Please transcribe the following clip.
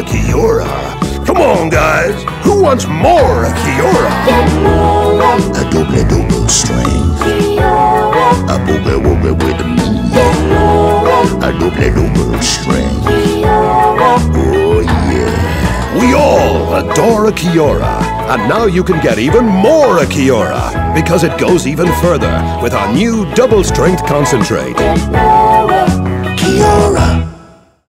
a Kia-Ora. Come on, guys. Who wants more a Kia-Ora? A double double strength. A boogie woogie with me. A double double strength. Oh yeah. We all adore a Kia-Ora. And now you can get even more a Kia-Ora because it goes even further with our new double strength concentrate.